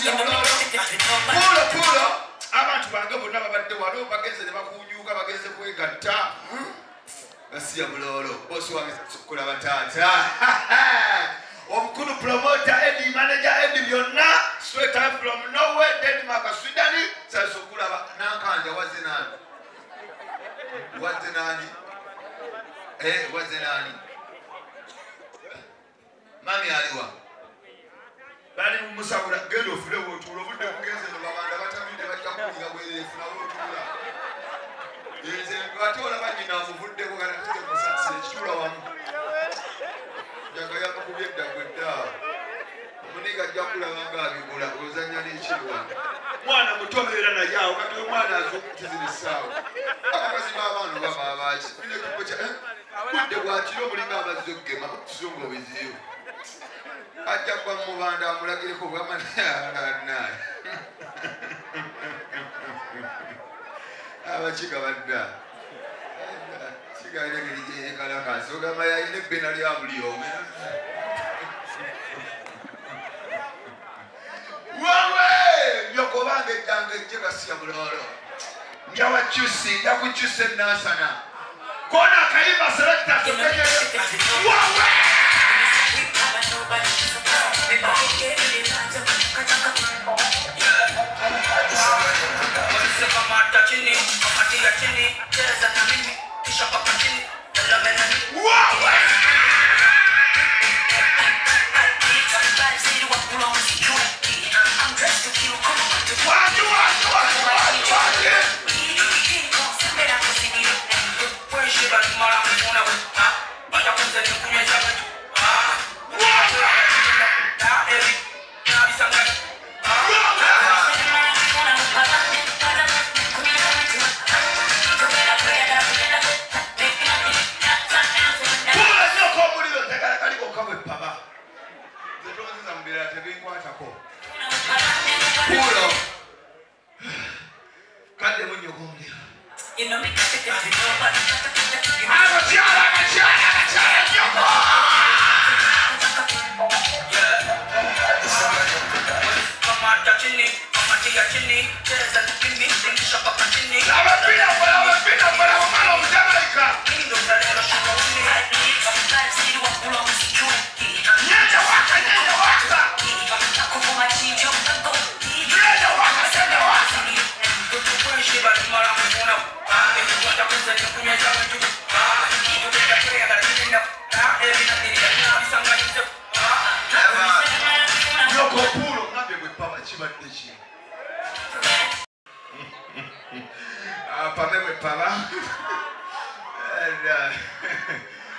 puulo puulo abantu bange bonna babadde wano bagenze ne bakunyuuka bagenze kwegatta. Basiya mulolo bosi wange kulaba taata omukulu promota edi manager edi byonna. Up from nowhere denmark swidani sasa okulaba nankanja wazze nani? Wazze nani? Eh, wazze nani? Mami aliwa bali mumusabula genda ofule wotuula obudde bugenze no babanda batamidde bajja kuwulira bwereefuna wotuula nze ate olaba nyina amuvuddeko galatize musasire ekitula wamu. Jaga yakakubye eddagwe dda. Omuniga ajja kulaba ngaabigula ozanya n'ekirwa. Mwana mutobeera naye awo kati omwana aza okutizira essaawa abakazi b'abaana baba abaki ina ekigo kya budde bwakiro omulinga amazzi okugema kisonga obiziyo ajja kuba mubanda amulagireko bwamananaye abakiga badda. Kigalira engeri gyeyekalakasi ogamba yayina ebbena lya buli ome wawe nyokobanga eddanga ejje gasya bulolo njawakyusi njakukyusa enasana kona akayimba selekta wawe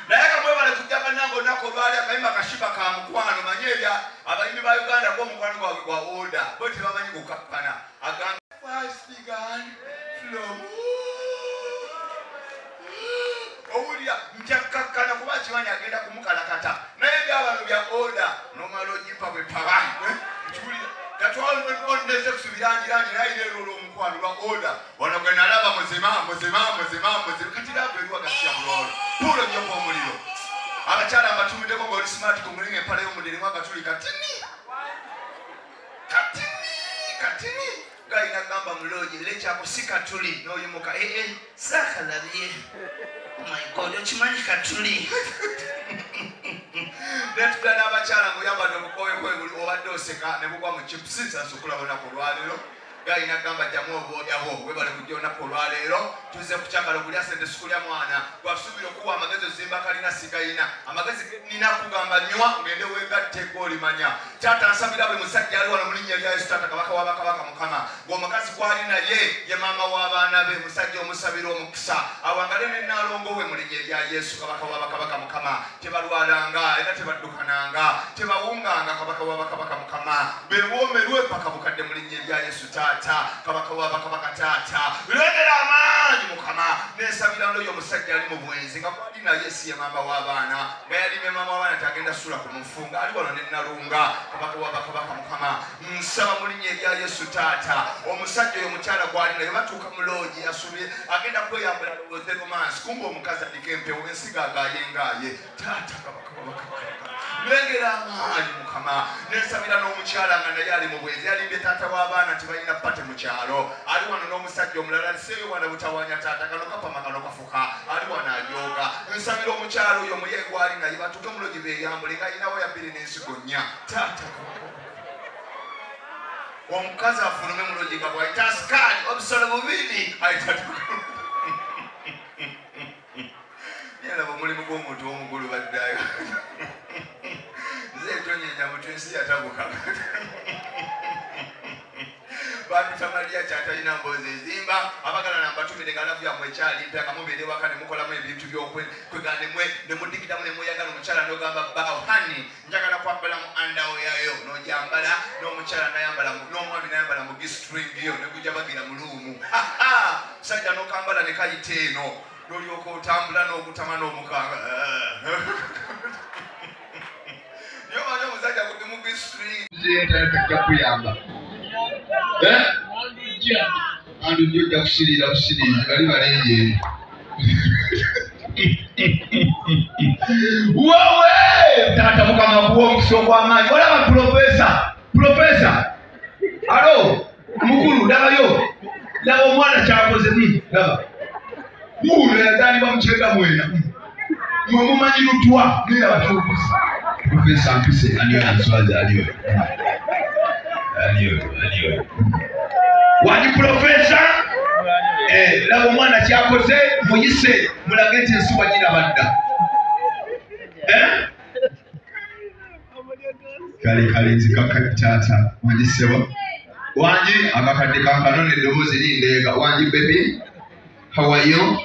naye kamwebale kujja bannange olunaku olwali akayimba kashiba ka mukwano manye ebya abayimbi ba uganda gwomukwano gwabwe gwa oda bo tebamanyi gukakkana agamba "First began from owulira njakkakkana kuba kimanyi agenda kumukalakata naye ebyabano bya oda nomala ojipa bwe paba kiwulira tatwaloneze kusubirangirangi naye leero olwomukwano lwa oda wano gwe nalaba muzima muzima muzima muzima kati laba eriwagasya bulolo puulo nyoka omuliro. Abakyala mbatumiddeko ngaoli smart kumulinga empala y'omulirimu agatuli katini! Katini! Katini! Gayina gamba muloji lekyako si katuli noyimuka ee sakalabye my god okimanyi katuli? Netugana abakyala nguyambadde obukowekowe buli obadde oseka ne bugwa mu chipusi nsasukula olunaku olwaleero gayina gamba webale kujja olunaku olwaleero tuze kukyagala okulya sente sikulya mwana. Gwasuubira okuwa amagezi ozimba kalina sigayina. Amagezi nina kugamba nywa ngende wegatte gwolimanya taata nsabira buli musajja ali wano mu linnya lya yesu taata kabaka wabakabaka mukama. Ng'omukazi gwali naye ye maama w'abaana be musajja omusabira omukisa. Awangale nenaalongo we mu linnya erya yesu kabaka wabakabaka mukama. Tebalwalanga era tebaddukananga. Tebawunganga kabaka wabakabaka mukama. Bewoomerwe paka bukadde mu linnya erya yesu taata. Kabaka wabakabaka taata lwegera amaanyi mukama. Nensabira noyo omusajja ali mu bwenzi nga gwali naye si ye maama w'abaana nga yalime maama w'abaana tagenda sula ku mufunga ali wano nenalunga kabaka wabakabaka mukama. Nsaba mu linnya erya yesu taata. Omusajja oyo omukyala gwali naye batuuka mu loogi asubye agenda kweyambula lowooze romansi kumba omukazi aliko empewo ensiga agayengaaye taata kabaka wabakabaka lengera amaanyi mukama. Nensabira n'omukyala nga naye ali mu bwezi. Alimbye taata w'abaana tibalina pate mu kyalo. Ali wano n'omusajja omulala liseeyo wana butawanya taata kano kapama kano kafuka. Ali wano ajooga nsabira omukyala oyo muye gwali naye batuke mulogi beeyambule nga ayinawo ya bbiri n'ensigo nnya. Taata omukazi afulume mulogi nga bwaita asikaali obusolo bubiri. Ayita batutamaliya kyatalina mboozi ezimba abagala nambatumire nga lavu yammwe ekyalimpe nga mubeere waka ne mukolamu ebintu byokweganemwe ne mudigitamu ne mweyagala omukyala nogamba bawo hani njagala kwambala mu andawo yayo nojambala n'omukyala nayambala n'omwami nayambala mu gistringiyo ne gujja bagira mu luumu musajja nokambala ne kayita eno nolyoka otambula n'okutama n'omukanga niyo manyi omusajja kudi mu gistring tajja kuyamba andu ndio ojja kusirira busirizi bali balenje wowe taata mukama kuwa omukisa ogw'amaanyi olaba pulofesa pulofesa alo mukulu labayo laba omwana kyakoze mm, laba muno yazaalibwa mukyenda mwena mwe mumanyi lutwa niraba kyokusa pulofesa mpise aliyo answaza aliyo wali pulofesa Eh, laba omwana kyakoze muyise mulage nti ensi wagiraba dda Eh? kale kale nzikakati taata wangisewa wangi akakadde kankanona eddoboozi lindeega. Wangi bebi hawayo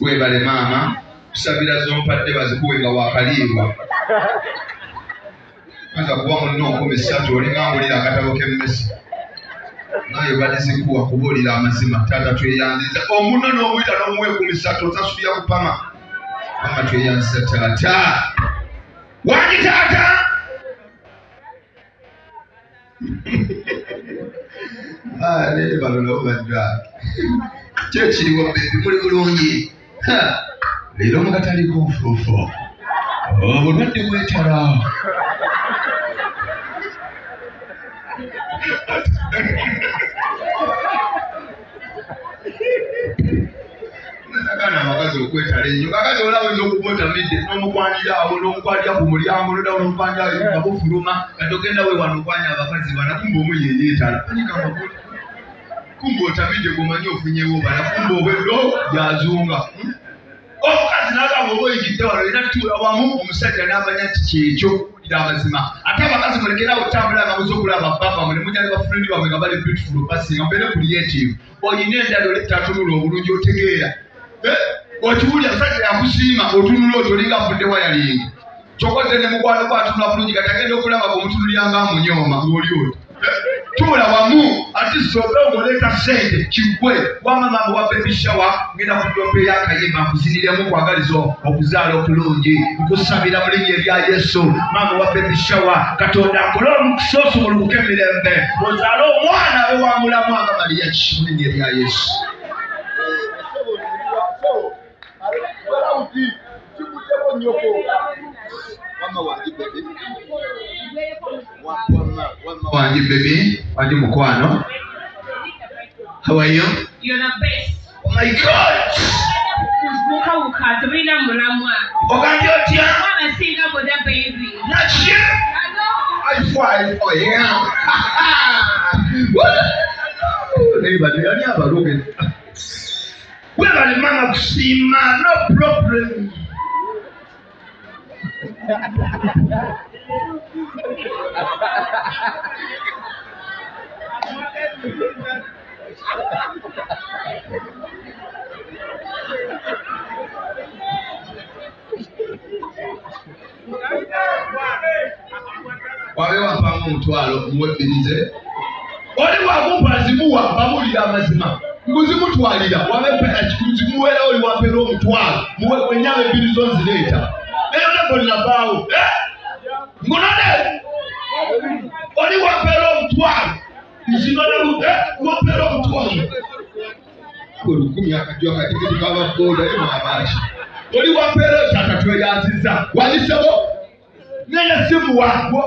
webale maama kusabira zompadde bazikuwe nga wakaliibwa aza kuba munna onkumi ssatu olingambulira akatabo k'emmesi naye badizikuwa kubuulira amazima taata tweyanziza. Omuno n'obuyita n'omuwa ekumi ssatu osasulira kupama mama tweyanziza taata. Wangi taata? Leero balolawo badda. Kyekiriwo bebi muli bulungi. Leero mugataliko nfuufu obulwadde bwetala okwetala ennyo kakazi olaba oyinza okuba otamidde n'omukwanira awo n'omukwanira ku mulyango nodawo n'omukwanira awo nga bufuluma nga togenda wewano okwanya abakazi bana kumba omu yeyeetala anyika amakulu kumba otamidde gomanyi ofunyewo bana kumba obweddo yazunga Hmm? omukazi nagamba oba oyigidde wano era tuula wamu omusajja n'amanya nti kyekyo amazima. Ate abakazi mulekerawo otambula nga muza okulaba baba mwe ne mujja ne bafurendi bamwe nga bali beautiful basinga mbeere creative oyina endala oletatunula obulungi otegeera Okiwulya musajja yakusiima otunula otyo olinga afudde wayalingi kyokoze ne mukwano gwatunula bulungi kati agenda okulaba gwemutunulyanga amunyooma ng'oli otyo tuula wamu ati sobe ngoleeta sente kigwe wama mama wa baby shower ngenda kudompa eyakayimba nkuziniremu kwagaliza okuzaala okulungi nkusabira mu linnya erya yesu. Mama wa baby shower katonda akole omukisa osobolukuka emirembe ozaale omwana we wamulamu anga mariya ki mu linnya erya yesu wangi bebi wangi mukwano how are you You're the best. oh my god Mukawuka tubina mulamwa. ogambye otya Mwana singa boda baby. nakye Hello. I five oh We are the man of sin, man, no problem. wabewa pamu mtwalo muwe birize oli wakumpazimu wapa muli amazima nkuzi mutwalira wabempe ekikuzi muwere oli wampeera omutwalo wenyama ebbiri zo nzireeta naye nebonabaawo eh? ngunone oli wampeera omutwalo. Nzinonewampeera eh? omutwalo. Olukumi akajjo akatikiti kababooda emwabangi oli wampeera ekyakatweyanziza wandisebo naye simuwako